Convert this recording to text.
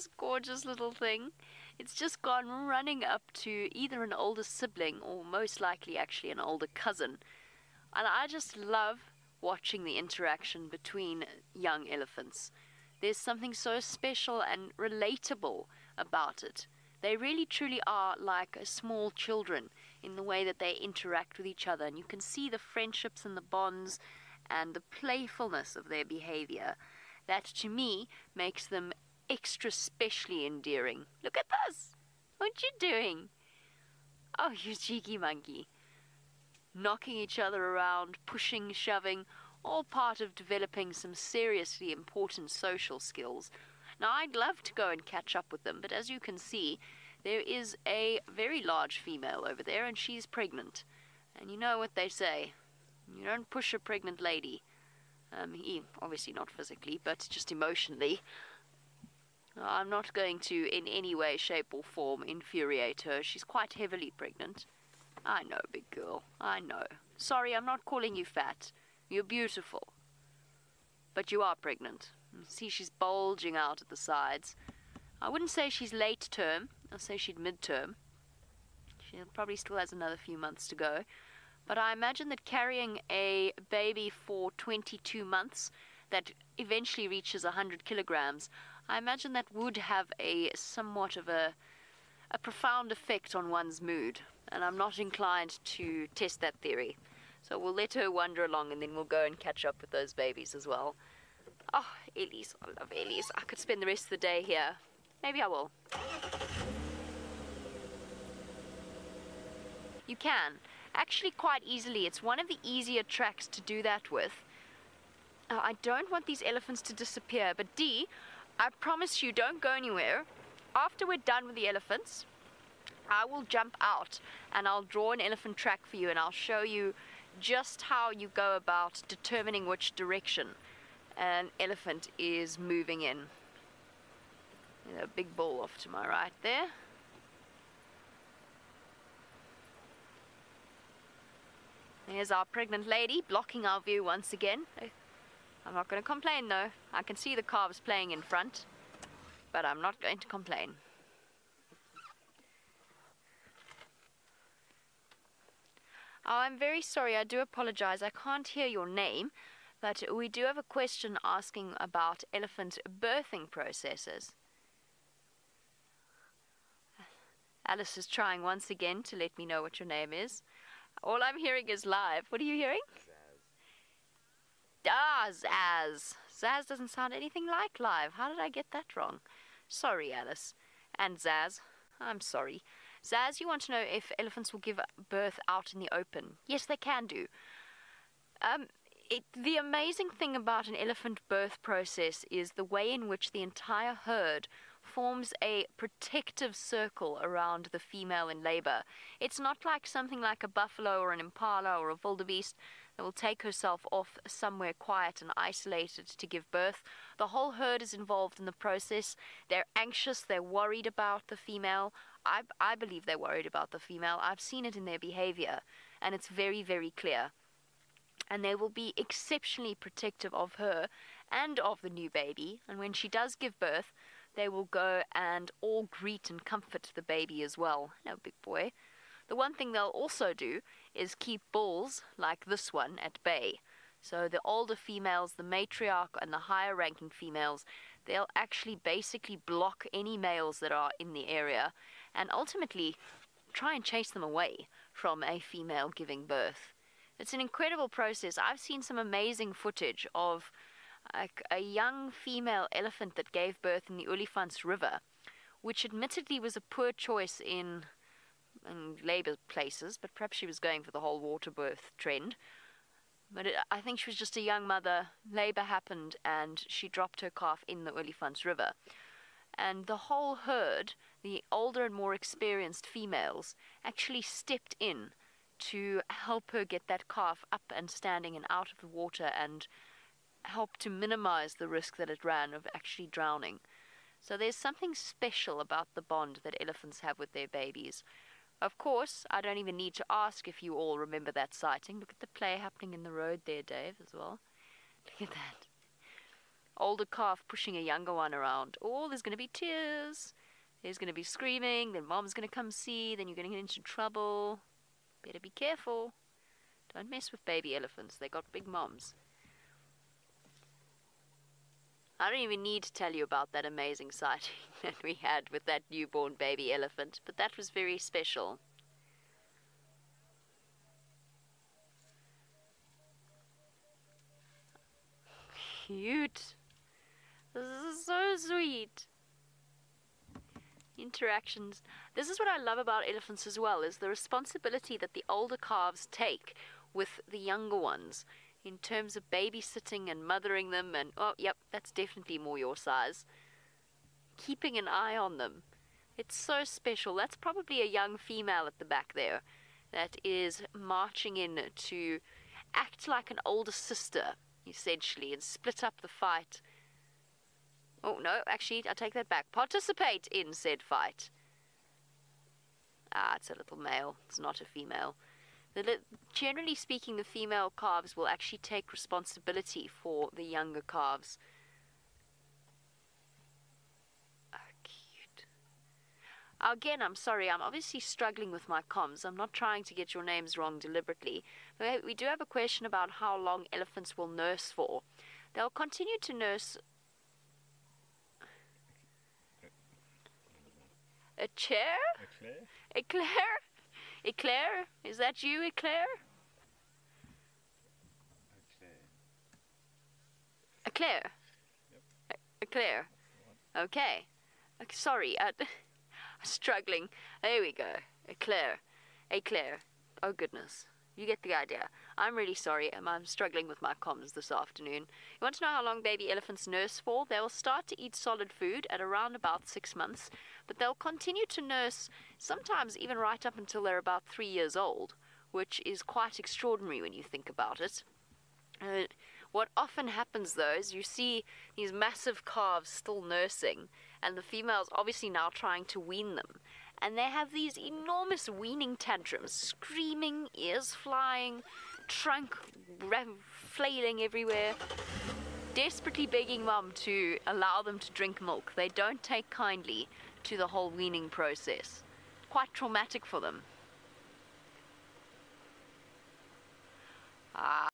this gorgeous little thing. It's just gone running up to either an older sibling or most likely actually an older cousin. And I just love watching the interaction between young elephants. There's something so special and relatable about it. They really truly are like small children in the way that they interact with each other, and you can see the friendships and the bonds and the playfulness of their behavior. That to me makes them extra specially endearing. Look at this! What you doing? Oh, you cheeky monkey. Knocking each other around, pushing, shoving, all part of developing some seriously important social skills. Now, I'd love to go and catch up with them, but as you can see, there is a very large female over there, and she's pregnant. And you know what they say you don't push a pregnant lady. Um, obviously not physically, but just emotionally. I'm not going to, in any way, shape, or form, infuriate her. She's quite heavily pregnant. I know, big girl. I know. Sorry, I'm not calling you fat. You're beautiful. But you are pregnant. See, she's bulging out at the sides. I wouldn't say she's late term. I'll say she'd mid term. She probably still has another few months to go. But I imagine that carrying a baby for 22 months that eventually reaches 100 kilograms, I imagine that would have a somewhat of a, a profound effect on one's mood. And I'm not inclined to test that theory. So we'll let her wander along and then we'll go and catch up with those babies as well. Oh, Ellies, I love Ellies. I could spend the rest of the day here. Maybe I will. You can actually quite easily. It's one of the easier tracks to do that with. Uh, I don't want these elephants to disappear, but Dee, I promise you, don't go anywhere. After we're done with the elephants, I will jump out and I'll draw an elephant track for you and I'll show you just how you go about determining which direction an elephant is moving in. Know, big bull off to my right there. Here's our pregnant lady blocking our view once again. I'm not going to complain though. I can see the calves playing in front, but I'm not going to complain. Oh, I'm very sorry. I do apologize. I can't hear your name, but we do have a question asking about elephant birthing processes. Alice is trying once again to let me know what your name is. All I'm hearing is live. What are you hearing? Ah, Zaz. Zaz doesn't sound anything like live. How did I get that wrong? Sorry, Alice. And Zaz. I'm sorry. Zaz, you want to know if elephants will give birth out in the open? Yes, they can do. Um, it, the amazing thing about an elephant birth process is the way in which the entire herd forms a protective circle around the female in labor. It's not like something like a buffalo or an impala or a wildebeest that will take herself off somewhere quiet and isolated to give birth. The whole herd is involved in the process. They're anxious, they're worried about the female. I, I believe they're worried about the female. I've seen it in their behavior, and it's very, very clear. And they will be exceptionally protective of her and of the new baby. And when she does give birth, they will go and all greet and comfort the baby as well. Hello, big boy. The one thing they'll also do is keep bulls like this one at bay. So the older females, the matriarch, and the higher ranking females, they'll actually basically block any males that are in the area and ultimately try and chase them away from a female giving birth. It's an incredible process. I've seen some amazing footage of a, young female elephant that gave birth in the Olifants River, which admittedly was a poor choice in, in labour places, but perhaps she was going for the whole water birth trend. But it, I think she was just a young mother. Labour happened and she dropped her calf in the Olifants River. And the whole herd, the older and more experienced females, actually stepped in to help her get that calf up and standing and out of the water and help to minimize the risk that it ran of actually drowning. So there's something special about the bond that elephants have with their babies. Of course, I don't even need to ask if you all remember that sighting. Look at the play happening in the road there, Dave, as well. Look at that. older calf pushing a younger one around. Oh, there's going to be tears. There's going to be screaming. Then mom's going to come see. Then you're going to get into trouble. Better be careful. Don't mess with baby elephants. They got big moms. I don't even need to tell you about that amazing sighting that we had with that newborn baby elephant, but that was very special. Cute. This is so sweet. Interactions. This is what I love about elephants as well, is the responsibility that the older calves take with the younger ones in terms of babysitting and mothering them and oh yep that's definitely more your size. Keeping an eye on them. It's so special. That's probably a young female at the back there that is marching in to act like an older sister essentially and split up the fight. Oh no actually i take that back. Participate in said fight. Ah it's a little male. It's not a female the, generally speaking, the female calves will actually take responsibility for the younger calves. Oh, cute. Again, I'm sorry, I'm obviously struggling with my comms. I'm not trying to get your names wrong deliberately. We do have a question about how long elephants will nurse for. They'll continue to nurse a chair? Eclair? Eclair? Eclair? Is that you, Eclair? Eclair. Yep. Eclair. Okay. Sorry, I'm uh, struggling. There we go. Eclair. Eclair. Oh goodness. You get the idea. I'm really sorry. I'm, I'm struggling with my comms this afternoon. You want to know how long baby elephants nurse for? They will start to eat solid food at around about six months, but they'll continue to nurse sometimes even right up until they're about three years old, which is quite extraordinary when you think about it. Uh, what often happens though is you see these massive calves still nursing, and the females obviously now trying to wean them and they have these enormous weaning tantrums, screaming, ears flying, trunk flailing everywhere, desperately begging mum to allow them to drink milk. They don't take kindly to the whole weaning process. Quite traumatic for them. Ah.